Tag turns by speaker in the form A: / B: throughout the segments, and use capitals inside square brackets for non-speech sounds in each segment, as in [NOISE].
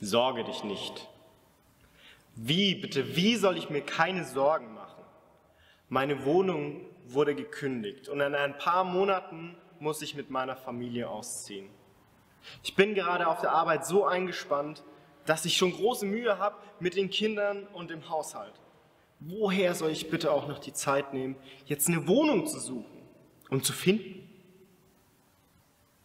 A: Sorge dich nicht. Wie, bitte, wie soll ich mir keine Sorgen machen? Meine Wohnung wurde gekündigt und in ein paar Monaten muss ich mit meiner Familie ausziehen. Ich bin gerade auf der Arbeit so eingespannt, dass ich schon große Mühe habe mit den Kindern und dem Haushalt. Woher soll ich bitte auch noch die Zeit nehmen, jetzt eine Wohnung zu suchen und zu finden?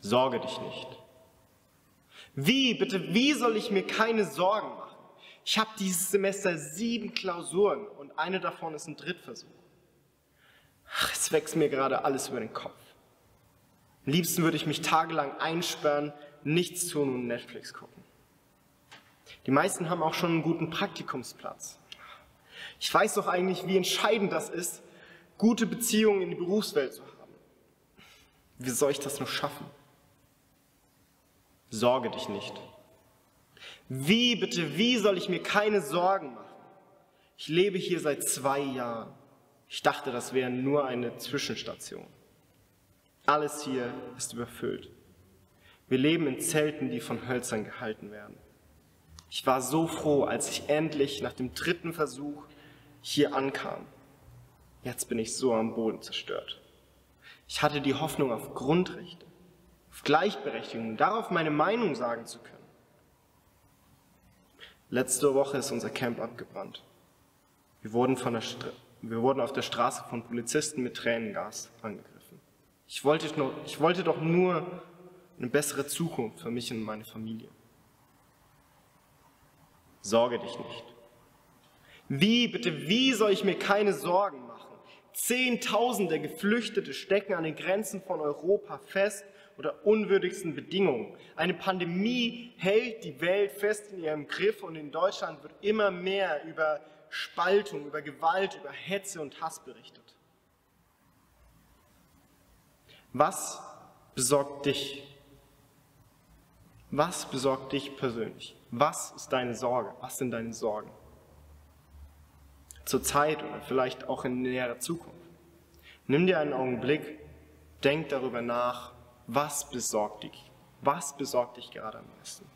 A: Sorge dich nicht. Wie, bitte, wie soll ich mir keine Sorgen machen? Ich habe dieses Semester sieben Klausuren und eine davon ist ein Drittversuch. Ach, es wächst mir gerade alles über den Kopf. Am liebsten würde ich mich tagelang einsperren, nichts tun und Netflix gucken. Die meisten haben auch schon einen guten Praktikumsplatz. Ich weiß doch eigentlich, wie entscheidend das ist, gute Beziehungen in die Berufswelt zu haben. Wie soll ich das nur schaffen? Sorge dich nicht. Wie bitte, wie soll ich mir keine Sorgen machen? Ich lebe hier seit zwei Jahren. Ich dachte, das wäre nur eine Zwischenstation. Alles hier ist überfüllt. Wir leben in Zelten, die von Hölzern gehalten werden. Ich war so froh, als ich endlich nach dem dritten Versuch hier ankam. Jetzt bin ich so am Boden zerstört. Ich hatte die Hoffnung auf Grundrechte, auf Gleichberechtigung, darauf meine Meinung sagen zu können. Letzte Woche ist unser Camp abgebrannt. Wir wurden, von der wir wurden auf der Straße von Polizisten mit Tränengas angegriffen. Ich wollte, nur, ich wollte doch nur eine bessere Zukunft für mich und meine Familie. Sorge dich nicht. Wie, bitte, wie soll ich mir keine Sorgen machen? Zehntausende Geflüchtete stecken an den Grenzen von Europa fest oder unwürdigsten Bedingungen. Eine Pandemie hält die Welt fest in ihrem Griff und in Deutschland wird immer mehr über Spaltung, über Gewalt, über Hetze und Hass berichtet. Was besorgt dich? Was besorgt dich persönlich? Was ist deine Sorge? Was sind deine Sorgen? Zur Zeit oder vielleicht auch in näherer Zukunft. Nimm dir einen Augenblick, denk darüber nach, was besorgt dich? Was besorgt dich gerade am meisten?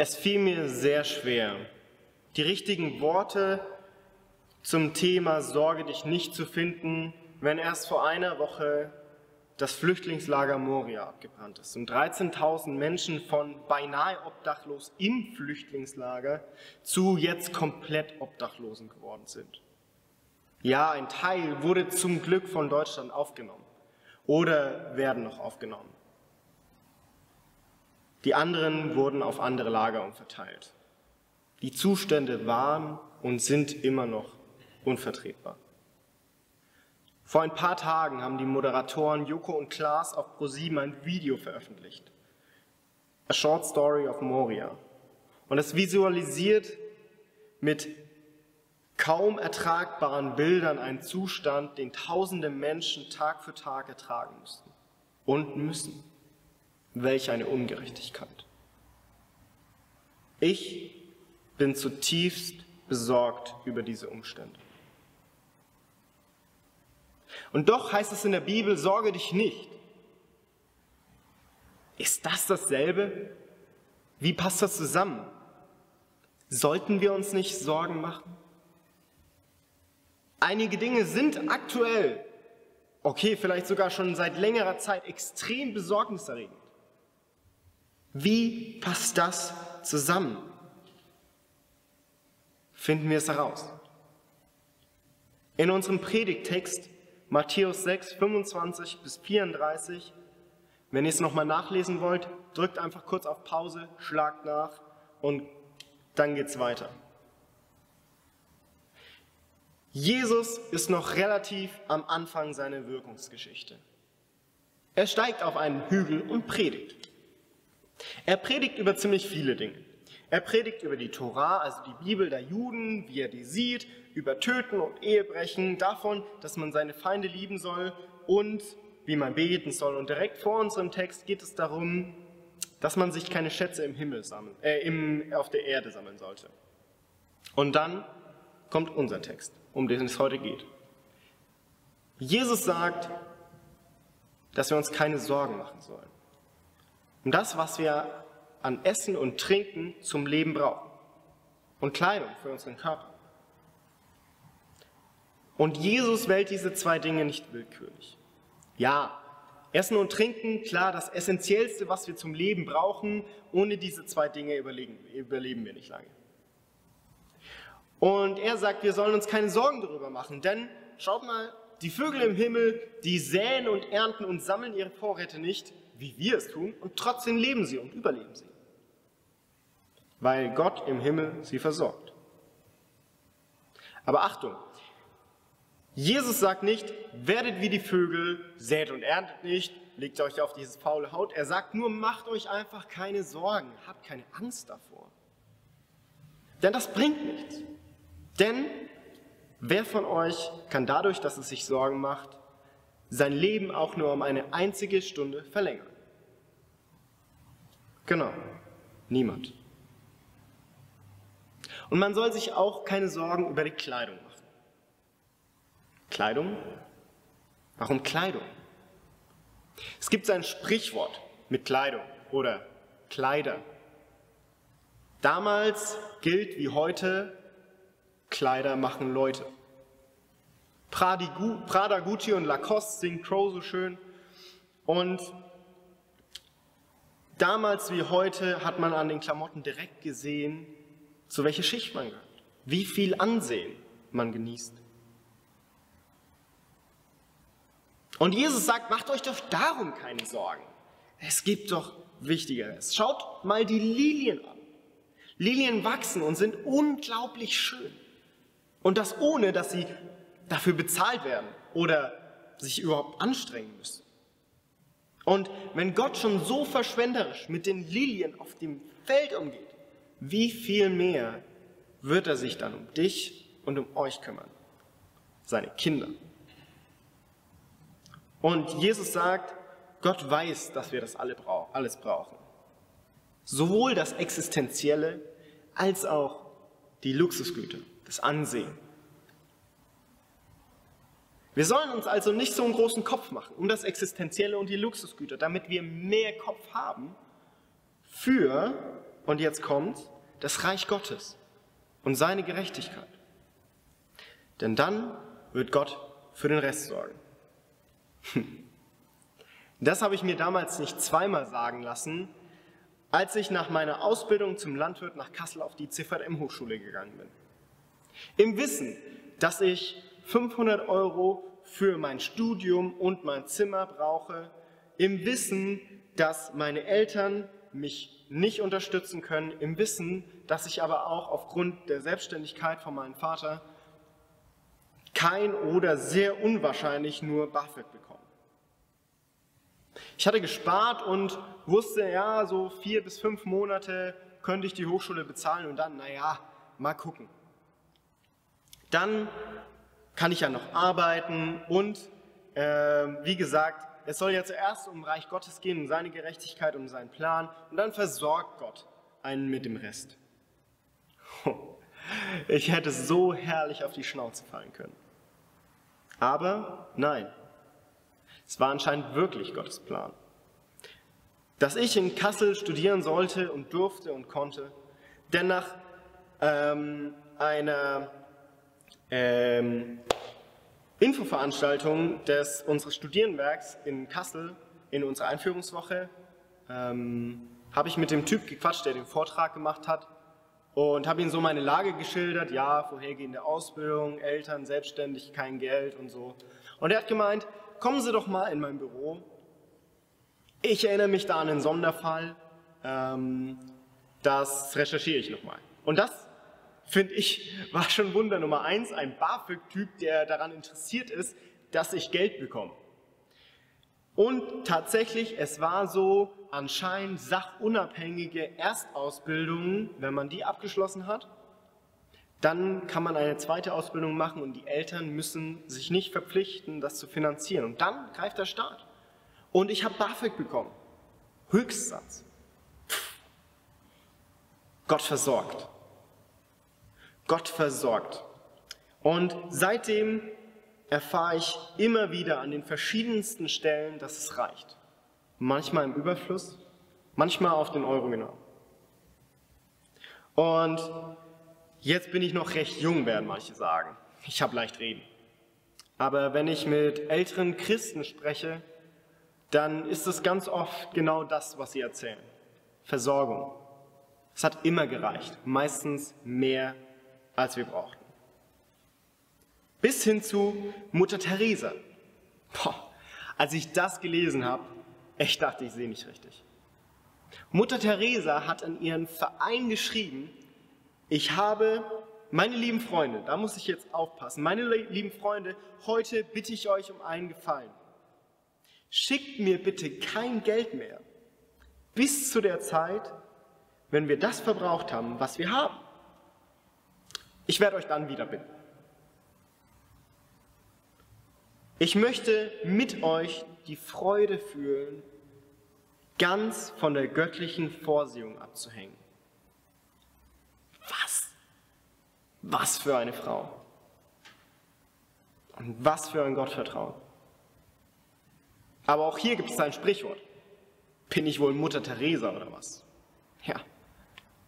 A: Es fiel mir sehr schwer, die richtigen Worte zum Thema Sorge dich nicht zu finden, wenn erst vor einer Woche das Flüchtlingslager Moria abgebrannt ist und 13.000 Menschen von beinahe obdachlos im Flüchtlingslager zu jetzt komplett Obdachlosen geworden sind. Ja, ein Teil wurde zum Glück von Deutschland aufgenommen oder werden noch aufgenommen. Die anderen wurden auf andere Lager umverteilt. Die Zustände waren und sind immer noch unvertretbar. Vor ein paar Tagen haben die Moderatoren Joko und Klaas auf ProSieben ein Video veröffentlicht. A Short Story of Moria. Und es visualisiert mit kaum ertragbaren Bildern einen Zustand, den tausende Menschen Tag für Tag ertragen mussten und müssen. Welch eine Ungerechtigkeit. Ich bin zutiefst besorgt über diese Umstände. Und doch heißt es in der Bibel, sorge dich nicht. Ist das dasselbe? Wie passt das zusammen? Sollten wir uns nicht Sorgen machen? Einige Dinge sind aktuell, okay, vielleicht sogar schon seit längerer Zeit extrem besorgniserregend. Wie passt das zusammen? Finden wir es heraus. In unserem Predigttext Matthäus 6, 25 bis 34. Wenn ihr es nochmal nachlesen wollt, drückt einfach kurz auf Pause, schlagt nach und dann geht's weiter. Jesus ist noch relativ am Anfang seiner Wirkungsgeschichte. Er steigt auf einen Hügel und predigt. Er predigt über ziemlich viele Dinge. Er predigt über die Tora, also die Bibel der Juden, wie er die sieht, über Töten und Ehebrechen, davon, dass man seine Feinde lieben soll und wie man beten soll. Und direkt vor unserem Text geht es darum, dass man sich keine Schätze im Himmel sammeln, äh, im, auf der Erde sammeln sollte. Und dann kommt unser Text, um den es heute geht. Jesus sagt, dass wir uns keine Sorgen machen sollen. Um das, was wir an Essen und Trinken zum Leben brauchen. Und Kleidung für unseren Körper. Und Jesus wählt diese zwei Dinge nicht willkürlich. Ja, Essen und Trinken, klar, das Essentiellste, was wir zum Leben brauchen. Ohne diese zwei Dinge überleben, wir nicht lange. Und er sagt, wir sollen uns keine Sorgen darüber machen, denn schaut mal, die Vögel im Himmel, die säen und ernten und sammeln ihre Vorräte nicht, wie wir es tun, und trotzdem leben sie und überleben sie. Weil Gott im Himmel sie versorgt. Aber Achtung, Jesus sagt nicht, werdet wie die Vögel, sät und erntet nicht, legt euch auf dieses faule Haut. Er sagt nur, macht euch einfach keine Sorgen, habt keine Angst davor. Denn das bringt nichts. Denn wer von euch kann dadurch, dass es sich Sorgen macht, sein Leben auch nur um eine einzige Stunde verlängern? Genau, niemand. Und man soll sich auch keine Sorgen über die Kleidung machen. Kleidung? Warum Kleidung? Es gibt ein Sprichwort mit Kleidung oder Kleider. Damals gilt wie heute, Kleider machen Leute. Prada, Gucci und Lacoste singt Crow so schön. Und damals wie heute hat man an den Klamotten direkt gesehen, zu welcher Schicht man gehört, wie viel Ansehen man genießt. Und Jesus sagt, macht euch doch darum keine Sorgen. Es gibt doch Wichtigeres. Schaut mal die Lilien an. Lilien wachsen und sind unglaublich schön. Und das ohne, dass sie dafür bezahlt werden oder sich überhaupt anstrengen müssen. Und wenn Gott schon so verschwenderisch mit den Lilien auf dem Feld umgeht, wie viel mehr wird er sich dann um dich und um euch kümmern? Seine Kinder. Und Jesus sagt, Gott weiß, dass wir das alle brauch alles brauchen. Sowohl das Existenzielle als auch die Luxusgüter, das Ansehen. Wir sollen uns also nicht so einen großen Kopf machen um das Existenzielle und die Luxusgüter, damit wir mehr Kopf haben für, und jetzt kommt, das Reich Gottes und seine Gerechtigkeit. Denn dann wird Gott für den Rest sorgen. Das habe ich mir damals nicht zweimal sagen lassen, als ich nach meiner Ausbildung zum Landwirt nach Kassel auf die ZVM-Hochschule gegangen bin. Im Wissen, dass ich 500 Euro für mein Studium und mein Zimmer brauche, im Wissen, dass meine Eltern mich nicht unterstützen können, im Wissen, dass ich aber auch aufgrund der Selbstständigkeit von meinem Vater kein oder sehr unwahrscheinlich nur BAföG bekomme. Ich hatte gespart und wusste, ja, so vier bis fünf Monate könnte ich die Hochschule bezahlen und dann, naja, mal gucken. Dann kann ich ja noch arbeiten und, äh, wie gesagt, es soll ja zuerst um Reich Gottes gehen, um seine Gerechtigkeit, um seinen Plan und dann versorgt Gott einen mit dem Rest. Ich hätte so herrlich auf die Schnauze fallen können. Aber nein, es war anscheinend wirklich Gottes Plan. Dass ich in Kassel studieren sollte und durfte und konnte, denn nach ähm, einer ähm, Infoveranstaltung des, unseres Studierenwerks in Kassel in unserer Einführungswoche ähm, habe ich mit dem Typ gequatscht, der den Vortrag gemacht hat und habe ihm so meine Lage geschildert, ja, vorhergehende Ausbildung, Eltern, selbstständig, kein Geld und so. Und er hat gemeint, kommen Sie doch mal in mein Büro. Ich erinnere mich da an einen Sonderfall. Ähm, das recherchiere ich nochmal. Und das, finde ich, war schon Wunder Nummer eins. Ein BAföG-Typ, der daran interessiert ist, dass ich Geld bekomme. Und tatsächlich, es war so, anscheinend sachunabhängige Erstausbildungen, wenn man die abgeschlossen hat, dann kann man eine zweite Ausbildung machen und die Eltern müssen sich nicht verpflichten, das zu finanzieren. Und dann greift der Staat. Und ich habe BAföG bekommen. Höchstsatz. Gott versorgt. Gott versorgt. Und seitdem erfahre ich immer wieder an den verschiedensten Stellen, dass es reicht. Manchmal im Überfluss, manchmal auf den Euro genau. Und jetzt bin ich noch recht jung, werden manche sagen. Ich habe leicht reden. Aber wenn ich mit älteren Christen spreche, dann ist es ganz oft genau das, was sie erzählen. Versorgung. Es hat immer gereicht, meistens mehr, als wir brauchten. Bis hin zu Mutter Teresa. Boah, als ich das gelesen habe, ich dachte, ich sehe nicht richtig. Mutter Teresa hat an ihren Verein geschrieben, ich habe, meine lieben Freunde, da muss ich jetzt aufpassen, meine lieben Freunde, heute bitte ich euch um einen Gefallen. Schickt mir bitte kein Geld mehr bis zu der Zeit, wenn wir das verbraucht haben, was wir haben. Ich werde euch dann wieder bitten. Ich möchte mit euch die Freude fühlen, ganz von der göttlichen Vorsehung abzuhängen. Was? Was für eine Frau. Und was für ein Gottvertrauen. Aber auch hier gibt es ein Sprichwort. Bin ich wohl Mutter Teresa oder was? Ja,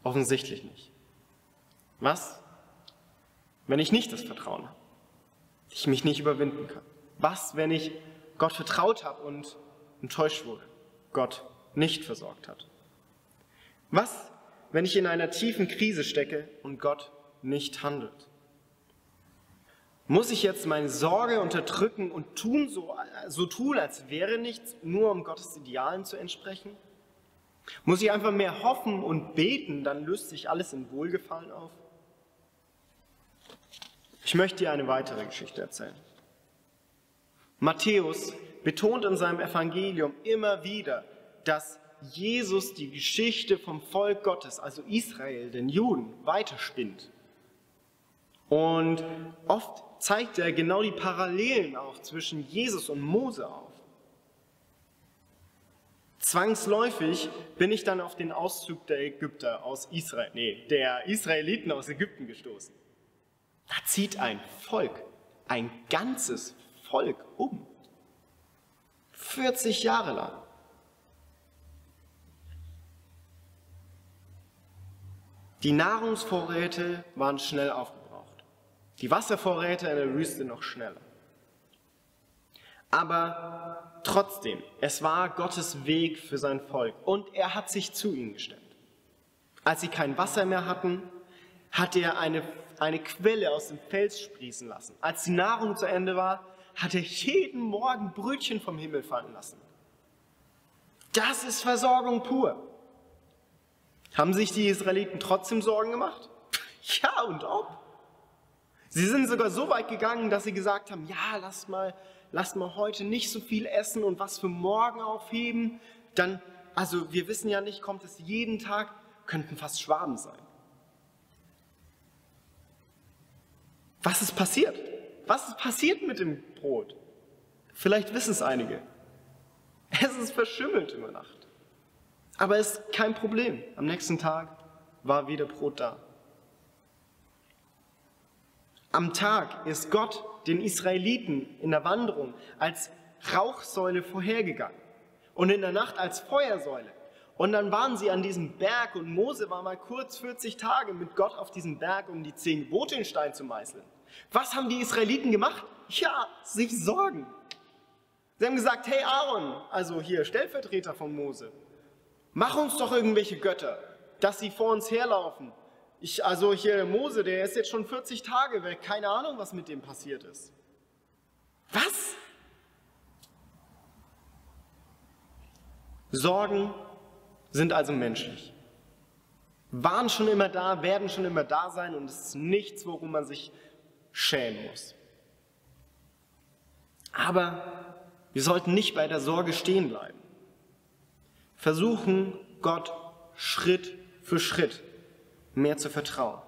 A: offensichtlich nicht. Was, wenn ich nicht das Vertrauen habe? Ich mich nicht überwinden kann. Was, wenn ich Gott vertraut habe und enttäuscht wurde? Gott nicht versorgt hat. Was, wenn ich in einer tiefen Krise stecke und Gott nicht handelt? Muss ich jetzt meine Sorge unterdrücken und tun so, so tun, als wäre nichts, nur um Gottes Idealen zu entsprechen? Muss ich einfach mehr hoffen und beten, dann löst sich alles in Wohlgefallen auf? Ich möchte dir eine weitere Geschichte erzählen. Matthäus betont in seinem Evangelium immer wieder, dass Jesus die Geschichte vom Volk Gottes, also Israel, den Juden, weiterspinnt. Und oft zeigt er genau die Parallelen auch zwischen Jesus und Mose auf. Zwangsläufig bin ich dann auf den Auszug der Ägypter aus Israel, nee, der Israeliten aus Ägypten gestoßen. Da zieht ein Volk, ein ganzes Volk um. 40 Jahre lang. Die Nahrungsvorräte waren schnell aufgebraucht. Die Wasservorräte in der Wüste noch schneller. Aber trotzdem, es war Gottes Weg für sein Volk und er hat sich zu ihnen gestellt. Als sie kein Wasser mehr hatten, hat er eine, eine Quelle aus dem Fels sprießen lassen. Als die Nahrung zu Ende war, hat er jeden Morgen Brötchen vom Himmel fallen lassen. Das ist Versorgung pur. Haben sich die Israeliten trotzdem Sorgen gemacht? [LAUGHS] Ja und ob. Sie sind sogar so weit gegangen, dass sie gesagt haben, ja, lass mal, lass mal heute nicht so viel essen und was für morgen aufheben. Dann, also wir wissen ja nicht, kommt es jeden Tag, könnten fast Schwaben sein. Was ist passiert? Was ist passiert mit dem Brot? Vielleicht wissen es einige. Es ist verschimmelt über Nacht. Aber es ist kein Problem. Am nächsten Tag war wieder Brot da. Am Tag ist Gott den Israeliten in der Wanderung als Rauchsäule vorhergegangen und in der Nacht als Feuersäule. Und dann waren sie an diesem Berg und Mose war mal kurz 40 Tage mit Gott auf diesem Berg, um die zehn Gebote in Stein zu meißeln. Was haben die Israeliten gemacht? Ja, sich sorgen. Sie haben gesagt, hey Aaron, also hier Stellvertreter von Mose, Mach uns doch irgendwelche Götter, dass sie vor uns herlaufen. Ich, also hier Mose, der ist jetzt schon 40 Tage weg, keine Ahnung, was mit dem passiert ist. Was? Sorgen sind also menschlich. Waren schon immer da, werden schon immer da sein und es ist nichts, worum man sich schämen muss. Aber wir sollten nicht bei der Sorge stehen bleiben versuchen, Gott Schritt für Schritt mehr zu vertrauen.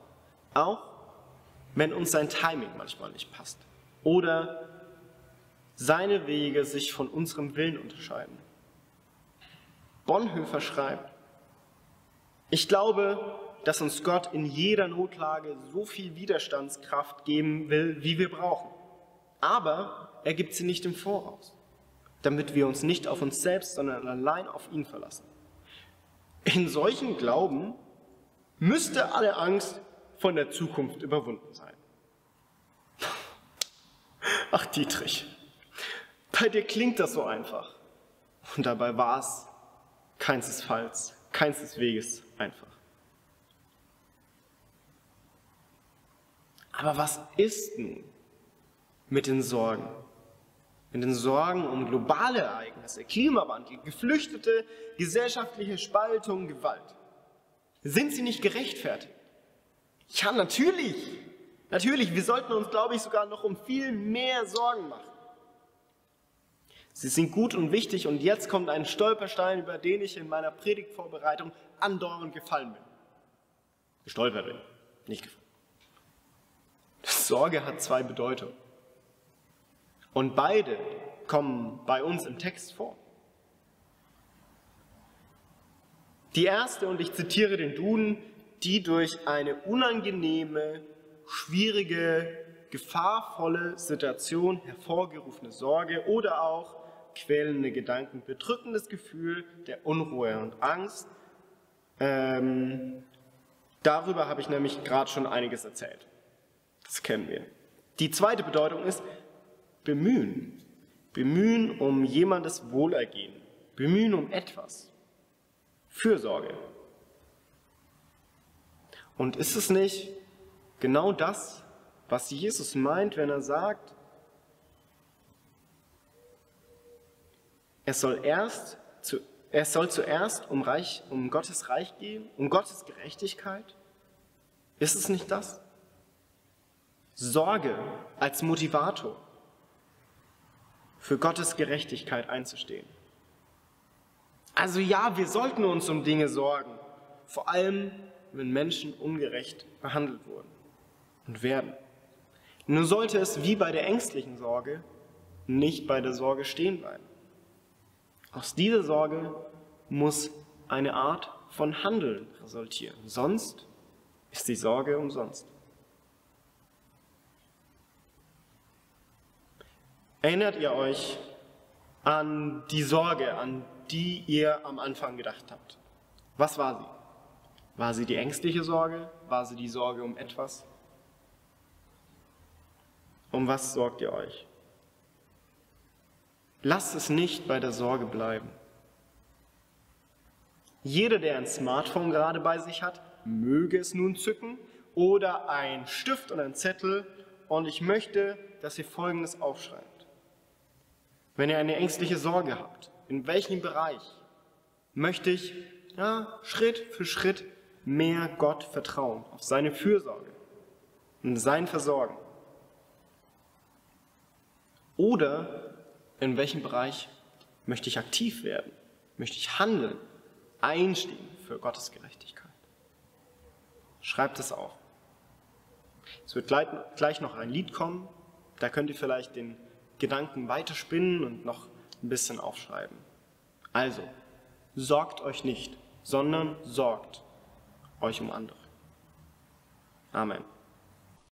A: Auch wenn uns sein Timing manchmal nicht passt oder seine Wege sich von unserem Willen unterscheiden. Bonhoeffer schreibt, ich glaube, dass uns Gott in jeder Notlage so viel Widerstandskraft geben will, wie wir brauchen. Aber er gibt sie nicht im Voraus, damit wir uns nicht auf uns selbst, sondern allein auf ihn verlassen. In solchen Glauben müsste alle Angst von der Zukunft überwunden sein. Ach Dietrich, bei dir klingt das so einfach. Und dabei war es keins des Falls, keins des Weges einfach. Aber was ist nun mit den Sorgen? Mit den Sorgen um globale Ereignisse, Klimawandel, Geflüchtete, gesellschaftliche Spaltung, Gewalt. Sind sie nicht gerechtfertigt? Ja, natürlich. Natürlich, wir sollten uns, glaube ich, sogar noch um viel mehr Sorgen machen. Sie sind gut und wichtig und jetzt kommt ein Stolperstein, über den ich in meiner Predigtvorbereitung andauernd gefallen bin. Gestolpert bin, nicht gefallen. Sorge hat zwei Bedeutungen. Und beide kommen bei uns im Text vor. Die erste, und ich zitiere den Duden, die durch eine unangenehme, schwierige, gefahrvolle Situation hervorgerufene Sorge oder auch quälende Gedanken, bedrückendes Gefühl der Unruhe und Angst. Ähm, darüber habe ich nämlich gerade schon einiges erzählt. Das kennen wir. Die zweite Bedeutung ist bemühen. Bemühen um jemandes Wohlergehen. Bemühen um etwas. Fürsorge. Und ist es nicht genau das, was Jesus meint, wenn er sagt, es soll erst zu, es soll zuerst um, Reich, um Gottes Reich gehen, um Gottes Gerechtigkeit? Ist es nicht das? Sorge als Motivator für Gottes Gerechtigkeit einzustehen. Also ja, wir sollten uns um Dinge sorgen, vor allem wenn Menschen ungerecht behandelt wurden und werden. Nur sollte es wie bei der ängstlichen Sorge nicht bei der Sorge stehen bleiben. Aus dieser Sorge muss eine Art von Handeln resultieren, sonst ist die Sorge umsonst. Erinnert ihr euch an die Sorge, an die ihr am Anfang gedacht habt? Was war sie? War sie die ängstliche Sorge? War sie die Sorge um etwas? Um was sorgt ihr euch? Lasst es nicht bei der Sorge bleiben. Jeder, der ein Smartphone gerade bei sich hat, möge es nun zücken oder ein Stift und ein Zettel und ich möchte, dass ihr Folgendes aufschreibt. Wenn ihr eine ängstliche Sorge habt, in welchem Bereich möchte ich ja, Schritt für Schritt mehr Gott vertrauen, auf seine Fürsorge und sein Versorgen? Oder in welchem Bereich möchte ich aktiv werden, möchte ich handeln, einstehen für Gottes Gerechtigkeit? Schreibt es auf. Es wird gleich noch ein Lied kommen, da könnt ihr vielleicht den Gedanken weiterspinnen und noch ein bisschen aufschreiben. Also, sorgt euch nicht, sondern sorgt euch um andere. Amen.